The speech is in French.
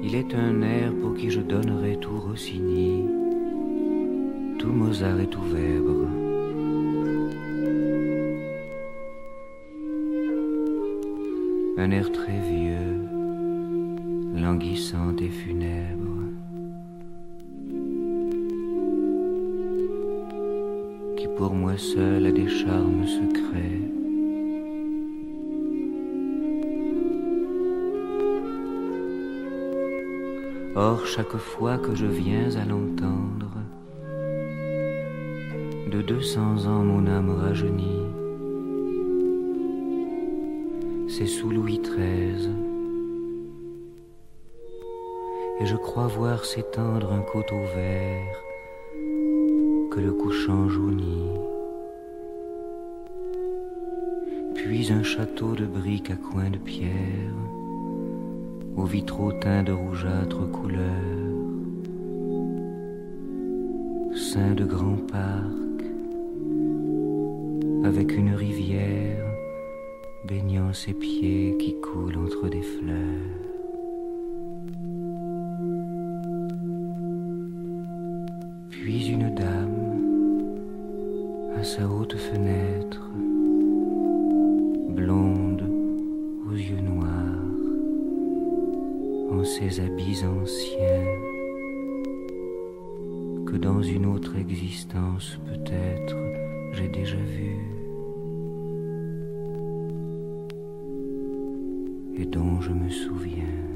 Il est un air pour qui je donnerais tout Rossini, tout Mozart et tout Weber. Un air très vieux, languissant et funèbre. Qui pour moi seul a des charmes secrets. Or, chaque fois que je viens à l'entendre, de deux cents ans mon âme rajeunit. C'est sous Louis XIII, et je crois voir s'étendre un coteau vert que le couchant jaunit. Puis un château de briques à coins de pierre aux vitraux teints de rougeâtre couleur, sein de grands parcs, avec une rivière baignant ses pieds qui coulent entre des fleurs. Puis une dame à sa haute fenêtre, en ces habits anciens que dans une autre existence peut-être j'ai déjà vu et dont je me souviens.